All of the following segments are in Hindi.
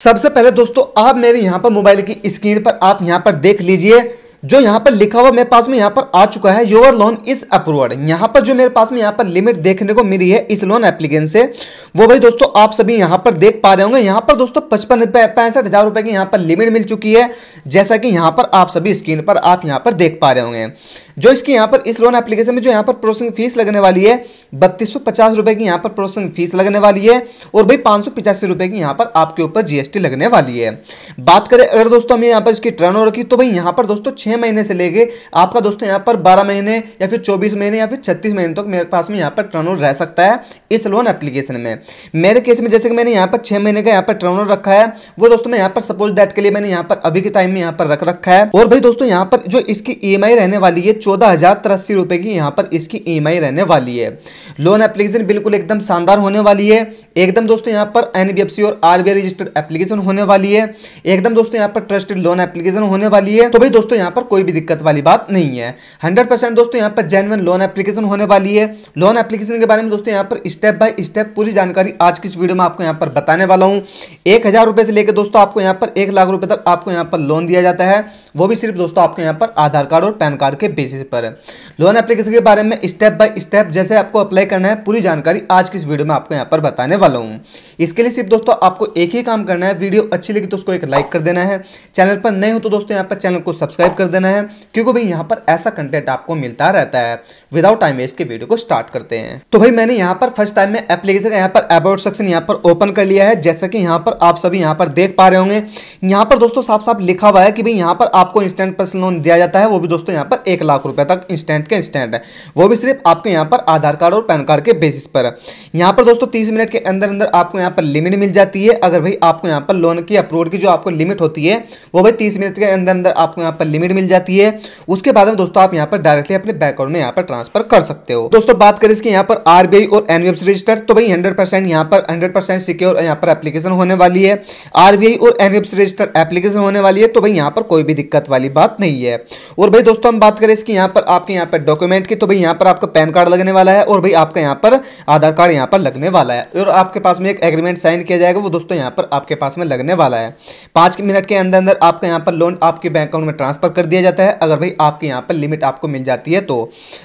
सबसे पहले दोस्तों, आप मेरे यहाँ पर मोबाइल की स्क्रीन पर आप यहाँ पर देख लीजिए। जो यहाँ पर लिखा हुआ मेरे पास में यहाँ पर आ चुका है योर लोन इज़ अप्रूव्ड यहाँ पर जो मेरे पास में यहाँ पर लिमिट देखने को मिली है इस लोन एप्लीकेशन से वो भाई दोस्तों आप सभी यहाँ पर देख पा रहे होंगे यहाँ पर दोस्तों पचपन पैंसठ हज़ार रुपए की यहाँ पर लिमिट मिल चुकी है जैसा कि यहाँ पर आप सभी स्क्रीन पर आप यहाँ पर देख पा रहे होंगे जो इसकी यहाँ पर इस लोन एप्लीकेशन में जो यहाँ पर प्रोसेसिंग फ़ीस लगने वाली है बत्तीस सौ पचास रुपए की यहाँ पर प्रोसेसिंग फ़ीस लगने वाली है और भाई पाँच सौ पिचासी रुपए की यहाँ पर आपके ऊपर जीएसटी लगने वाली है बात करें अगर दोस्तों हमें यहाँ पर इसकी टर्न ओवर की तो भाई यहाँ पर दोस्तों छह महीने से लेके आपका दोस्तों यहाँ पर बारह महीने या फिर चौबीस महीने या फिर छत्तीस महीने तक मेरे पास में यहाँ पर टर्न रह सकता है इस लोन एप्लीकेशन में मेरे केस में जैसे कि मैंने यहाँ पर छह महीने का यहाँ पर टर्न रखा है वो दोस्तों मैं यहाँ पर सपोज़ दैट के लिए मैंने यहाँ पर अभी के टाइम में यहाँ पर रख रखा है और भाई दोस्तों यहाँ पर जो इसकी ई रहने वाली है चौदह रुपए की यहाँ पर इसकी ई रहने वाली है लोन एप्लीकेशन बिल्कुल एकदम शानदार होने वाली है एकदम दोस्तों यहाँ पर एनबीएफसी और आरबीआई रजिस्टर्ड एप्लीकेशन होने वाली है एकदम दोस्तों यहाँ पर ट्रस्टेड लोन एप्लीकेशन होने वाली है तो भाई दोस्तों यहाँ कोई भी दिक्कत वाली बात नहीं है। हंड्रेड परसेंट दोस्तों, यहाँ पर जेनवन लोन एप्लीकेशन होने वाली है। लोन एप्लीकेशन के बारे में दोस्तों, यहाँ पर स्टेप बाय स्टेप पूरी जानकारी आज की इस वीडियो में आपको यहाँ पर बताने वाला हूँ। एक से लेकर दोस्तों, आपको यहाँ पर एक लाख रुपए तक आपको यहाँ पर लोन दिया जाता है। वो भी सिर्फ़ दोस्तों, आपको यहाँ पर आधार कार्ड और पैन कार्ड के बेसिस पर लोन एप्लीकेशन के बारे में स्टेप बाय स्टेप जैसे आपको अप्लाई करना है, पूरी जानकारी आज की इस वीडियो में आपको यहाँ पर बताने वाला हूँ। इसके लिए सिर्फ़ दोस्तों, आपको एक ही काम करना है। वीडियो अच्छी लगी तो उसको एक लाइक कर देना है। चैनल पर नए हो तो दोस्तों, यहाँ पर चैनल को सब्सक्राइब कर देना है क्योंकि भाई यहाँ पर ऐसा कंटेंट आपको मिलता रहता है विदाउट टाइम वेस्ट के वीडियो को स्टार्ट करते हैं तो भाई मैंने यहाँ पर फ़र्स्ट टाइम में एप्लीकेशन यहाँ पर अबाउट सेक्शन यहाँ पर ओपन कर लिया है जैसा कि यहाँ पर आप सभी यहाँ पर देख पा रहे होंगे यहाँ पर दोस्तों साफ़ साफ़ लिखा हुआ है कि भाई यहाँ पर आपको इंस्टेंट पर्सनल लोन दिया जाता है वो भी दोस्तों यहाँ पर एक लाख रुपए तक इंस्टेंट के इंस्टेंट है वो भी सिर्फ़ आपके यहाँ पर आधार कार्ड और पैन कार्ड के बेसिस पर यहाँ पर दोस्तों तीस मिनट के अंदर अंदर आपको यहाँ पर लिमिट मिल जाती है अगर भाई आपको यहाँ पर लोन की अप्रूवल की जो आपको लिमिट होती है वो भाई तीस मिनट के अंदर अंदर आपको यहाँ पर लिमिट मिल जाती है उसके बाद में दोस्तों आप यहाँ पर डायरेक्टली अपने बैंक अकाउंट में यहाँ पर ट्रांसफ़र कर सकते हो दोस्तों बात करें इसकी यहाँ पर आरबीआई और एनबीएफसी रजिस्टर तो भाई हंड्रेड परसेंट यहाँ पर हंड्रेड परसेंट सिक्योर यहाँ पर एप्लीकेशन होने वाली है आरबीआई और एनबीएफसी रजिस्टर एप्लीकेशन होने वाली है तो भाई यहाँ पर कोई भी दिक्कत वाली बात नहीं है और भाई दोस्तों हम बात करें इसकी यहाँ पर आपके यहाँ पर डॉक्यूमेंट की तो भाई यहाँ पर आपका पैन कार्ड लगने वाला है और भाई आपका यहाँ पर आधार कार्ड यहाँ पर लगने वाला है और आपके पास में एक एग्रीमेंट साइन किया जाएगा वो दोस्तों यहाँ पर आपके पास में लगने वाला है पाँच मिनट के अंदर अंदर आपका यहाँ पर लोन आपके बैंक अकाउंट में ट्रांसफ़र कर दिया जाता है अगर भाई आपके यहाँ पर लिमिट आपको मिल जाती है तो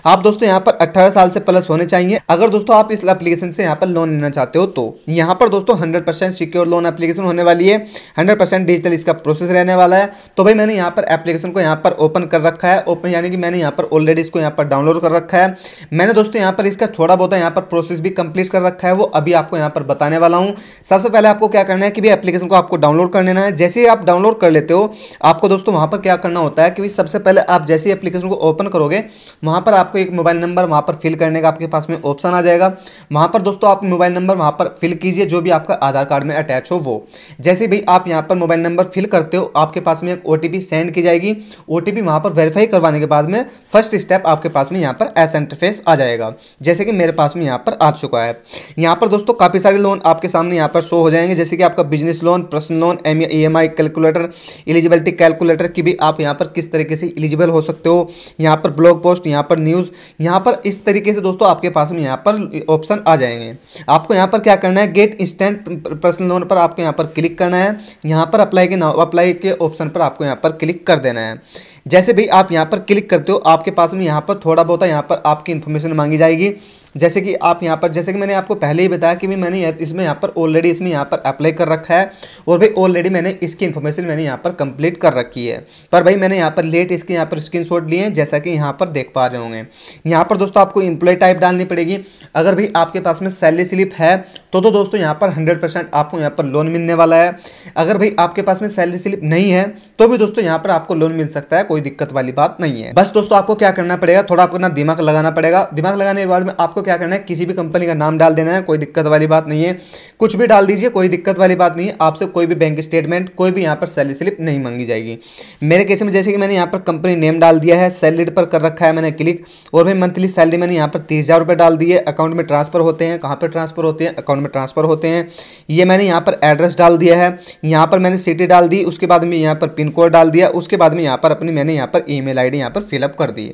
आप दोस्तों यहाँ पर अट्ठारह साल से प्लस होने चाहिए अगर दोस्तों आप इस एप्लीकेशन से यहाँ पर लोन लेना चाहते हो तो यहाँ पर दोस्तों हंड्रेड सिक्योर लोन एप्लीकेशन होने वाली है हंड्रेड डिजिटल इसका प्रोसेस रहने वाला है तो भाई मैंने यहाँ पर एप्लीकेशन को यहाँ पर ओपन कर रखा है ओपन यानी कि मैंने यहाँ पर ऑलरेडी इसको यहाँ पर डाउनलोड कर रखा है मैंने दोस्तों यहाँ पर इसका थोड़ा बहुत यहाँ पर प्रोसेस भी कंप्लीट कर रखा है वो अभी आपको यहाँ पर बताने वाला हूँ सबसे पहले आपको क्या करना है कि भी एप्लीकेशन को आपको डाउनलोड कर लेना है जैसे ही आप डाउनलोड कर लेते हो आपको दोस्तों वहाँ पर क्या करना होता है कि सबसे पहले आप जैसे ही एप्लीकेशन को ओपन करोगे, वहाँ पर आपको एक मोबाइल नंबर वहाँ पर फिल करने का आपके पास में ऑप्शन आ जाएगा। वहाँ पर दोस्तों आप मोबाइल नंबर वहाँ पर फिल कीजिए, जो भी आपका आधार कार्ड में अटैच हो वो। जैसे भी आप यहाँ पर मोबाइल नंबर फिल करते हो, आपके पास में एक ओ सेंड की जाएगी। ओ टी पर वेरीफाई करवाने के बाद में फ़र्स्ट स्टेप आपके पास में यहाँ पर एस इंटरफेस आ जाएगा। जैसे कि मेरे पास में यहाँ पर आ चुका है। यहाँ पर दोस्तों काफ़ी सारे लोन आपके सामने यहाँ पर शो हो जाएँगे। जैसे कि आपका business loan personal loan M E M I calculator eligibility calculator की भी आप यहाँ पर किस तरीके से एलिजिबल हो सकते हो यहाँ पर ब्लॉग पोस्ट यहाँ पर न्यूज़ यहाँ पर इस तरीके से दोस्तों आपके पास में यहाँ पर ऑप्शन आ जाएँगे आपको यहाँ पर क्या करना है गेट इंस्टेंट पर्सनल लोन पर आपको यहाँ पर क्लिक करना है यहाँ पर अप्लाई के अप्लाई के ऑप्शन पर आपको यहाँ पर क्लिक कर देना है जैसे भी आप यहाँ पर क्लिक करते हो आपके पास में यहाँ पर थोड़ा बहुत यहाँ पर आपकी इन्फॉर्मेशन मांगी जाएगी जैसे कि आप यहाँ पर जैसे कि मैंने आपको पहले ही बताया कि मैंने इसमें यहाँ पर ऑलरेडी इसमें यहाँ पर अप्लाई कर रखा है और भाई ऑलरेडी मैंने इसकी इन्फॉर्मेशन मैंने यहाँ पर कंप्लीट कर रखी है पर भाई मैंने यहाँ पर लेट इसके यहाँ पर स्क्रीन लिए हैं जैसा कि यहाँ पर देख पा रहे होंगे यहाँ पर दोस्तों आपको इम्प्लॉय टाइप डालनी पड़ेगी अगर भाई आपके पास में सैलरी स्लिप है तो तो दोस्तों यहाँ पर हंड्रेड परसेंट आपको यहाँ पर लोन मिलने वाला है अगर भाई आपके पास में सैलरी स्लिप नहीं है तो भी दोस्तों यहाँ पर आपको लोन मिल सकता है कोई दिक्कत वाली बात नहीं है बस दोस्तों आपको क्या करना पड़ेगा थोड़ा अपना दिमाग लगाना पड़ेगा दिमाग लगाने के बाद में आपको क्या करना है? किसी भी कंपनी का नाम डाल देना है, कोई दिक्कत वाली बात नहीं है। कुछ भी डाल दीजिए, कोई दिक्कत वाली बात नहीं है। आपसे कोई भी बैंक स्टेटमेंट कोई भी यहाँ पर सैलरी स्लिप नहीं मांगी जाएगी। मेरे केस में जैसे कि मैंने यहाँ पर कंपनी नेम डाल दिया है सैलरी पर कर रखा है मैंने क्लिक और भाई मंथली सैलरी मैंने यहाँ पर तीस डाल दिए। अकाउंट में ट्रांसफ़र होते हैं। कहाँ पर ट्रांसफ़र होते हैं? अकाउंट में ट्रांसफ़र होते हैं। ये मैंने यहाँ पर एड्रेस डाल दिया है। यहाँ पर मैंने सिटी डाल दी, उसके बाद में यहाँ पर पिन कोड डाल दिया, उसके बाद में यहाँ पर अपनी मैंने यहाँ पर ई मेल यहाँ पर फिलअप कर दी।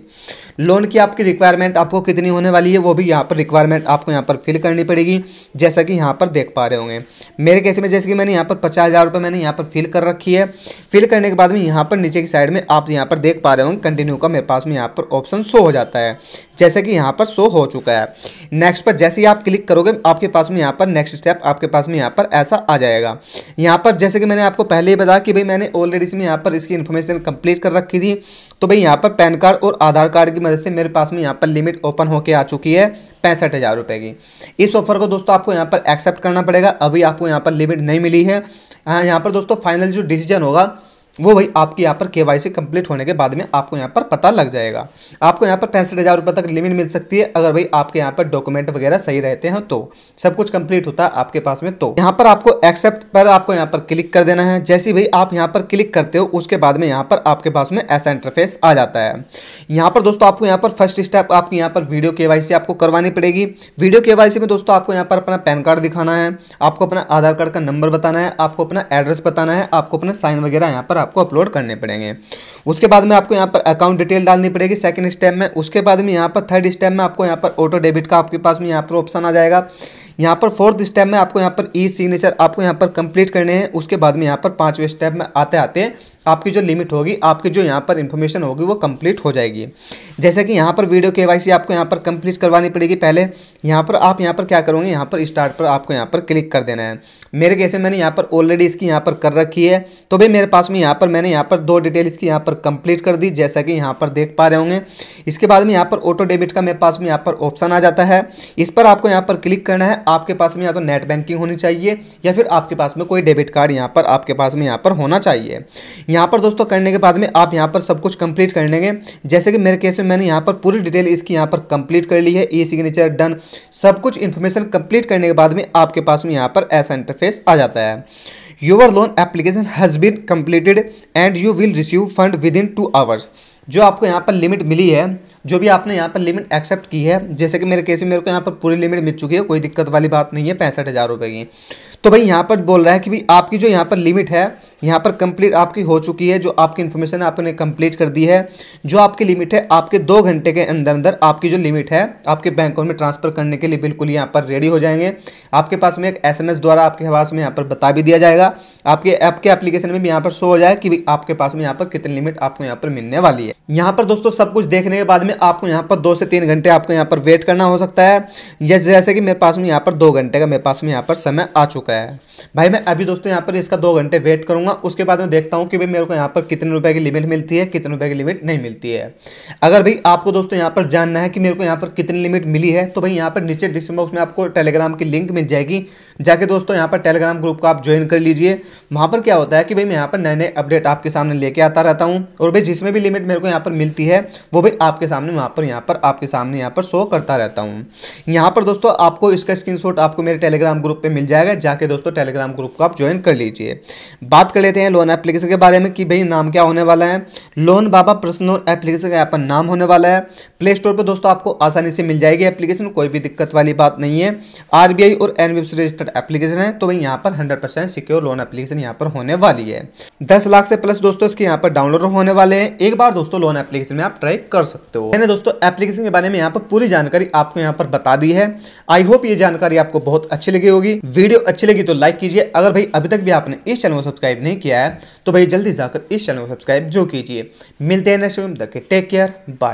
लोन की आपकी रिक्वायरमेंट आपको कितनी होने वाली है, वो भी यहाँ पर रिक्वायरमेंट आपको यहाँ पर फिल करनी पड़ेगी जैसा कि यहाँ पर देख पा रहे होंगे मेरे केस में जैसे कि मैंने यहाँ पर पचास हज़ार रुपये मैंने यहाँ पर फिल कर रखी है फिल करने के बाद में यहाँ पर नीचे की साइड में आप यहाँ पर देख पा रहे होंगे कंटिन्यू का मेरे पास में यहाँ पर ऑप्शन शो हो जाता है जैसे कि यहाँ पर शो हो चुका है नेक्स्ट पर जैसे ही आप क्लिक करोगे आपके पास में यहाँ पर नेक्स्ट स्टेप आपके पास में यहाँ पर ऐसा आ जाएगा यहाँ पर जैसे कि मैंने आपको पहले ही बताया कि भाई मैंने ऑलरेडी इसमें यहाँ पर इसकी इन्फॉर्मेशन कंप्लीट कर रखी थी तो भाई यहाँ पर पैन कार्ड और आधार कार्ड की मदद से मेरे पास में यहाँ पर लिमिट ओपन होकर आ चुकी है पैंसठ हज़ार रुपये की। इस ऑफ़र को दोस्तों आपको यहाँ पर एक्सेप्ट करना पड़ेगा। अभी आपको यहाँ पर लिमिट नहीं मिली है, यहाँ पर दोस्तों फाइनल जो डिसीज़न होगा वो भाई आपके यहाँ पर के वाई सी कंप्लीट होने के बाद में आपको यहाँ पर पता लग जाएगा आपको यहाँ पर पैंसठ हज़ार रुपये तक लिमिट मिल सकती है अगर भाई आपके यहाँ पर डॉक्यूमेंट वगैरह सही रहते हैं तो सब कुछ कंप्लीट होता है आपके पास में तो यहाँ पर आपको एक्सेप्ट पर आपको यहाँ पर क्लिक कर देना है जैसे भाई आप यहाँ पर क्लिक करते हो उसके बाद में यहाँ पर आपके पास में ऐसा इंटरफेस आ जाता है यहाँ पर दोस्तों आपको यहाँ पर फ़र्स्ट स्टेप आपकी यहाँ पर वीडियो के वाई सी आपको करवानी पड़ेगी वीडियो के वाई सी में दोस्तों आपको यहाँ पर अपना पैन कार्ड दिखाना है आपको अपना आधार कार्ड का नंबर बताना है आपको अपना एड्रेस बताना है आपको अपना साइन वगैरह यहाँ पर आपको अपलोड करने पड़ेंगे। उसके बाद में आपको यहाँ पर अकाउंट डिटेल डालनी पड़ेगी सेकंड स्टेप में। उसके बाद में यहाँ पर थर्ड स्टेप में आपको यहाँ पर ऑटो डेबिट का आपके पास में यहाँ पर ऑप्शन आ जाएगा। यहाँ पर फोर्थ स्टेप में आपको यहाँ पर ई सिग्नेचर आपको यहाँ पर कंप्लीट करने हैं। उसके बाद में यहाँ पर पाँचवें स्टेप में आते आते आपकी जो लिमिट होगी आपकी जो यहाँ पर इन्फॉर्मेशन होगी वो कंप्लीट हो जाएगी जैसे कि यहाँ पर वीडियो के वाई आपको यहाँ पर कंप्लीट करवानी पड़ेगी पहले यहाँ पर आप यहाँ पर क्या करोगे यहाँ पर स्टार्ट पर आपको यहाँ पर क्लिक कर देना है मेरे कैसे मैंने यहाँ पर ऑलरेडी इसकी यहाँ पर कर रखी है तो भाई मेरे पास में यहाँ पर मैंने यहाँ पर दो डिटेल इसकी यहाँ पर कंप्लीट कर दी जैसा कि यहाँ पर देख पा रहे होंगे इसके बाद में यहाँ पर ऑटो डेबिट का मेरे पास में यहाँ पर ऑप्शन आ जाता है इस पर आपको यहाँ पर क्लिक करना है आपके पास में या तो नेट बैंकिंग होनी चाहिए या फिर आपके पास में कोई डेबिट कार्ड यहाँ पर आपके पास में यहाँ पर होना चाहिए यहाँ पर दोस्तों करने के बाद में आप यहाँ पर सब कुछ कंप्लीट कर लेंगे। जैसे कि मेरे केस में मैंने यहाँ पर पूरी डिटेल इसकी यहाँ पर कंप्लीट कर ली है। ई सिग्नेचर डन सब कुछ इन्फॉर्मेशन कंप्लीट करने के बाद में आपके पास में यहाँ पर ऐसा इंटरफेस आ जाता है। Your loan application has been completed and you will receive fund within two hours जो आपको यहाँ पर लिमिट मिली है, जो भी आपने यहाँ पर लिमिट एक्सेप्ट की है, जैसे कि मेरे केस में मेरे को यहाँ पर पूरी लिमिट मिल चुकी है, कोई दिक्कत वाली बात नहीं है, पैंसठ हज़ार रुपये की। तो भाई यहाँ पर बोल रहा है कि भाई आपकी जो यहाँ पर लिमिट है यहाँ पर कंप्लीट आपकी हो चुकी है जो आपकी इन्फॉर्मेशन आपने कंप्लीट कर दी है जो आपकी लिमिट है आपके दो घंटे के अंदर अंदर आपकी जो लिमिट है आपके बैंक अकाउंट में ट्रांसफ़र करने के लिए बिल्कुल यहाँ पर रेडी हो जाएँगे आपके पास में एक एसएमएस द्वारा आपके पास में यहाँ पर बता भी दिया जाएगा आपके ऐप के एप्लीकेशन में भी यहाँ पर शो हो जाए कि आपके पास में यहाँ पर कितनी लिमिट आपको यहाँ पर मिलने वाली है यहाँ पर दोस्तों सब कुछ देखने के बाद में आपको यहाँ पर दो से तीन घंटे आपको यहाँ पर वेट करना हो सकता है जैसे कि मेरे पास में यहाँ पर दो घंटे का मेरे पास में यहाँ पर समय आ चुका है भाई मैं अभी दोस्तों यहाँ पर इसका दो घंटे वेट करूँगा उसके बाद में देखता हूँ कि भाई मेरे को यहाँ पर कितने रुपए की लिमिट मिलती है कितने रुपए की लिमिट नहीं मिलती है अगर भाई आपको दोस्तों यहाँ पर जानना है कि मेरे को यहाँ पर कितनी लिमिट मिली है तो भाई यहाँ पर नीचे डिस्क्रिप्शन बॉक्स में आपको टेलीग्राम की लिंक मिल जाएगी जाके दोस्तों यहाँ पर टेलीग्राम ग्रुप को आप ज्वाइन कर लीजिए वहाँ पर क्या होता है कि भाई मैं यहाँ पर नए नए अपडेट आपके सामने लेके आता रहता हूँ और भाई जिसमें भी लिमिट मेरे को यहाँ पर मिलती है वो भाई आपके सामने वहाँ पर यहाँ पर आपके सामने यहाँ पर शो करता रहता हूँ यहाँ पर दोस्तों आपको इसका स्क्रीन आपको मेरे टेलीग्राम ग्रुप पर मिल जाएगा जाके दोस्तों टेलीग्राम ग्रुप को आप ज्वाइन कर लीजिए। बात कर लेते हैं लोन एप्लीकेशन के बारे में कि भाई नाम क्या होने वाला है। लोन बाबा पर्सनल एप्लीकेशन का पर नाम होने वाला है। प्ले स्टोर पर दोस्तों आपको आसानी से मिल जाएगी एप्लीकेशन कोई भी दिक्कत वाली बात नहीं है। आरबीआई और एनबीएफ से रजिस्टर्ड एप्लीकेशन है तो भाई यहाँ पर हंड्रेड सिक्योर लोन एप्लीकेशन यहाँ पर होने वाली है। दस लाख से प्लस दोस्तों इसके यहाँ पर डाउनलोड होने वाले हैं। एक बार दोस्तों लोन एप्लीकेशन में आप ट्राई कर सकते हो। मैंने दोस्तों एप्लीकेशन के बारे में यहाँ पर पूरी जानकारी आपको यहाँ पर बता दी है। आई होप ये जानकारी आपको बहुत अच्छी लगी होगी। वीडियो अच्छी लगी तो लाइक कीजिए। अगर भाई अभी तक भी आपने इस चैनल को सब्सक्राइब नहीं किया है तो भाई जल्दी जाकर इस चैनल को सब्सक्राइब जो कीजिए। मिलते हैं नेक्स्ट टेक केयर बाय